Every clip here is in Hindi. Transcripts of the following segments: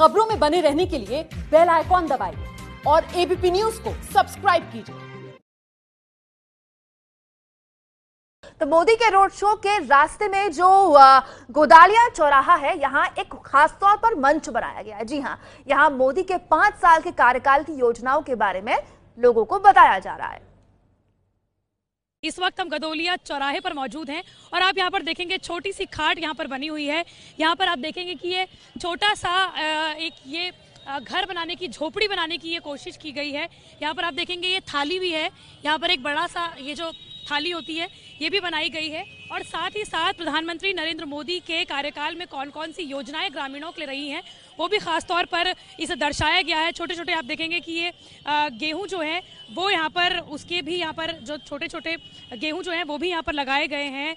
खबरों में बने रहने के लिए बेल आइकॉन दबाइए और एबीपी न्यूज़ को सब्सक्राइब कीजिए। तो मोदी के रोड शो के रास्ते में जो गोदालिया चौराहा है, यहाँ एक खास तौर पर मंच बनाया गया है। जी हाँ यहाँ मोदी के पाँच साल के कार्यकाल की योजनाओं के बारे में लोगों को बताया जा रहा है। इस वक्त हम गदोलिया चौराहे पर मौजूद हैं और आप यहाँ पर देखेंगे छोटी सी खाट यहाँ पर बनी हुई है। यहाँ पर आप देखेंगे कि ये छोटा सा एक ये घर बनाने की, झोपड़ी बनाने की ये कोशिश की गई है। यहाँ पर आप देखेंगे ये थाली भी है। यहाँ पर एक बड़ा सा ये जो थाली होती है, ये भी बनाई गई है। और साथ ही साथ प्रधानमंत्री नरेंद्र मोदी के कार्यकाल में कौन कौन सी योजनाएँ ग्रामीणों के लिए रही हैं, वो भी खास तौर पर इसे दर्शाया गया है। छोटे छोटे आप देखेंगे कि ये गेहूँ जो है, वो यहाँ पर, उसके भी यहाँ पर जो छोटे छोटे गेहूँ जो हैं, वो भी यहाँ पर लगाए गए हैं।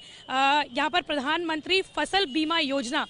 यहाँ पर प्रधानमंत्री फ़सल बीमा योजना,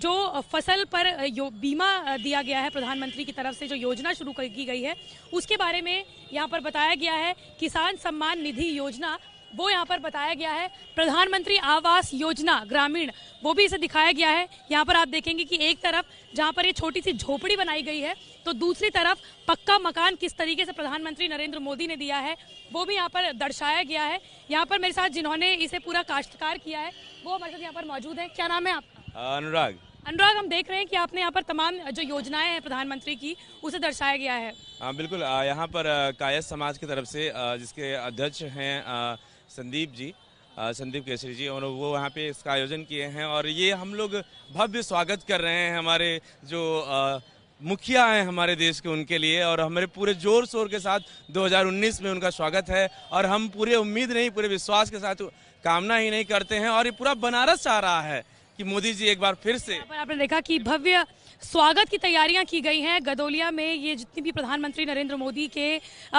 जो फ़सल पर बीमा दिया गया है प्रधानमंत्री की तरफ़ से, जो योजना शुरू की गई है, उसके बारे में यहाँ पर बताया गया है, किसान सम्मान निधि योजना वो यहाँ पर बताया गया है प्रधानमंत्री आवास योजना ग्रामीण वो भी इसे दिखाया गया है। यहाँ पर आप देखेंगे कि एक तरफ़ जहाँ पर ये छोटी सी झोपड़ी बनाई गई है तो दूसरी तरफ़ पक्का मकान किस तरीके से प्रधानमंत्री नरेंद्र मोदी ने दिया है वो भी यहाँ पर दर्शाया गया है। यहाँ पर मेरे साथ जिन्होंने इसे पूरा काश्तकार किया है वो हमारे साथ यहाँ पर मौजूद है। क्या नाम है आपका? अनुराग। अनुराग हम देख रहे हैं कि आपने यहाँ पर तमाम जो योजनाएँ हैं प्रधानमंत्री की उसे दर्शाया गया है। हाँ बिल्कुल। आ, यहाँ पर कायस समाज की तरफ़ से आ, जिसके अध्यक्ष हैं आ, संदीप जी संदीप केसरी जी, और वो वहाँ पे इसका आयोजन किए हैं, और ये हम लोग भव्य स्वागत कर रहे हैं हमारे जो मुखिया हैं हमारे देश के उनके लिए, और हमारे पूरे ज़ोर शोर के साथ 2019 में उनका स्वागत है, और हम पूरे उम्मीद नहीं, पूरे विश्वास के साथ कामना ही नहीं करते हैं, और ये पूरा बनारस आ रहा है। कि मोदी जी एक बार फिर से आपने देखा कि भव्य स्वागत की तैयारियाँ की गई हैं। गदोलिया में ये जितनी भी प्रधानमंत्री नरेंद्र मोदी के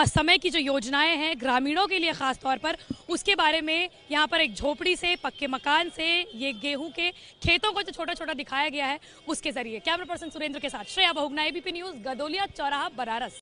समय की जो योजनाएँ हैं ग्रामीणों के लिए खास तौर पर, उसके बारे में यहाँ पर एक झोपड़ी से, पक्के मकान से, ये गेहूँ के खेतों को जो छोटा छोटा दिखाया गया है, उसके ज़रिए। कैमरा पर्सन सुरेंद्र के साथ श्रेया बहुगना एबीपी न्यूज़, गदोलिया, चौराहा, बनारस।